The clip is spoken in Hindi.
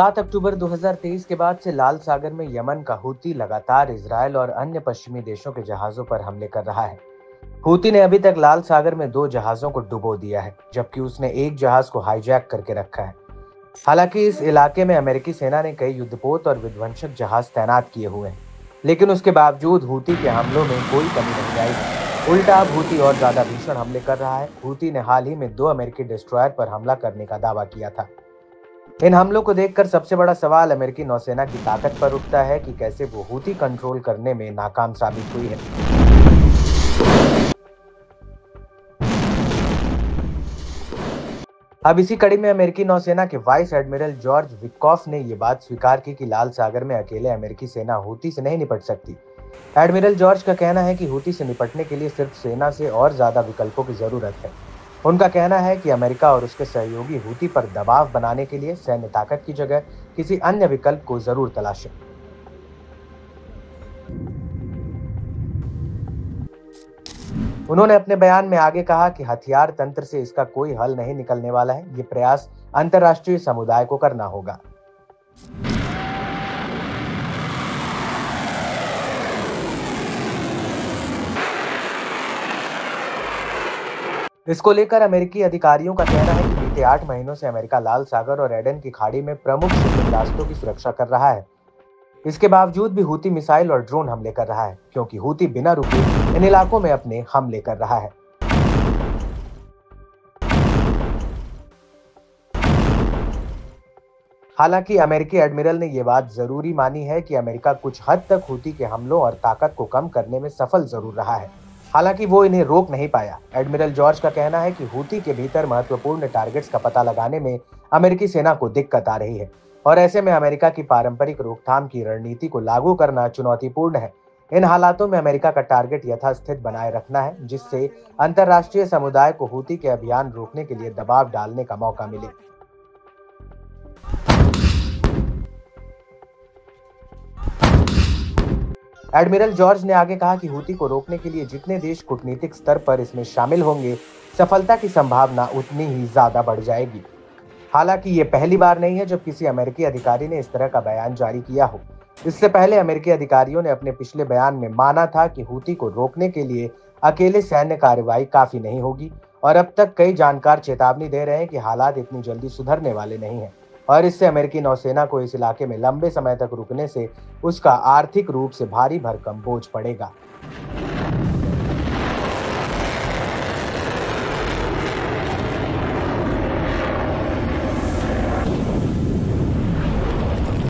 सात अक्टूबर 2023 के बाद से लाल सागर में यमन का हूती लगातार इसराइल और अन्य पश्चिमी देशों के जहाजों पर हमले कर रहा है। हूती ने अभी तक लाल सागर में दो जहाजों को डुबो दिया है, जबकि उसने एक जहाज़ को हाईजैक करके रखा है। हालाँकि इस इलाके में अमेरिकी सेना ने कई युद्धपोत और विध्वंसक जहाज़ तैनात किए हुए हैं, लेकिन उसके बावजूद हूती के हमलों में कोई कमी नहीं आई। उल्टा अब हूती और ज़्यादा भीषण हमले कर रहा है। हूती ने हाल ही में दो अमेरिकी डिस्ट्रॉयर पर हमला करने का दावा किया था। इन हमलों को देखकर सबसे बड़ा सवाल अमेरिकी नौसेना की ताकत पर उठता है कि कैसे वो हूती कंट्रोल करने में नाकाम साबित हुई है। अब इसी कड़ी में अमेरिकी नौसेना के वाइस एडमिरल जॉर्ज विकॉफ ने ये बात स्वीकार की कि लाल सागर में अकेले अमेरिकी सेना हूती से नहीं निपट सकती। एडमिरल जॉर्ज का कहना है कि हूती से निपटने के लिए सिर्फ़ सेना से और ज़्यादा विकल्पों की ज़रूरत है। उनका कहना है कि अमेरिका और उसके सहयोगी हूती पर दबाव बनाने के लिए सैन्य ताकत की जगह किसी अन्य विकल्प को ज़रूर तलाशें। उन्होंने अपने बयान में आगे कहा कि हथियार तंत्र से इसका कोई हल नहीं निकलने वाला है। ये प्रयास अंतर्राष्ट्रीय समुदाय को करना होगा। इसको लेकर अमेरिकी अधिकारियों का कहना है कि बीते आठ महीनों से अमेरिका लाल सागर और एडन की खाड़ी में प्रमुख रास्तों की सुरक्षा कर रहा है। इसके बावजूद भी हूती मिसाइल और ड्रोन हमले कर रहा है, क्योंकि हूती बिना रुके इन इलाकों में अपने हमले कर रहा है। हालाँकि अमेरिकी एडमिरल ने यह बात ज़रूरी मानी है कि अमेरिका कुछ हद तक हूती के हमलों और ताकत को कम करने में सफल ज़रूर रहा है। हालाँकि वो इन्हें रोक नहीं पाया। एडमिरल जॉर्ज का कहना है कि हूती के भीतर महत्वपूर्ण टारगेट्स का पता लगाने में अमेरिकी सेना को दिक्कत आ रही है। और ऐसे में अमेरिका की पारंपरिक रोकथाम की रणनीति को लागू करना चुनौतीपूर्ण है। इन हालातों में अमेरिका का टारगेट यथास्थित बनाए रखना है, जिससे अंतर्राष्ट्रीय समुदाय को हूती के अभियान रोकने के लिए दबाव डालने का मौका मिले। एडमिरल जॉर्ज ने आगे कहा कि हूती को रोकने के लिए जितने देश कूटनीतिक स्तर पर इसमें शामिल होंगे, सफलता की संभावना उतनी ही ज़्यादा बढ़ जाएगी। हालाँकि ये पहली बार नहीं है जब किसी अमेरिकी अधिकारी ने इस तरह का बयान जारी किया हो। इससे पहले अमेरिकी अधिकारियों ने अपने पिछले बयान में माना था कि हूती को रोकने के लिए अकेले सैन्य कार्रवाई काफ़ी नहीं होगी, और अब तक कई जानकार चेतावनी दे रहे हैं कि हालात इतनी जल्दी सुधरने वाले नहीं हैं। और इससे अमेरिकी नौसेना को इस इलाके में लंबे समय तक रुकने से उसका आर्थिक रूप से भारी भरकम बोझ पड़ेगा।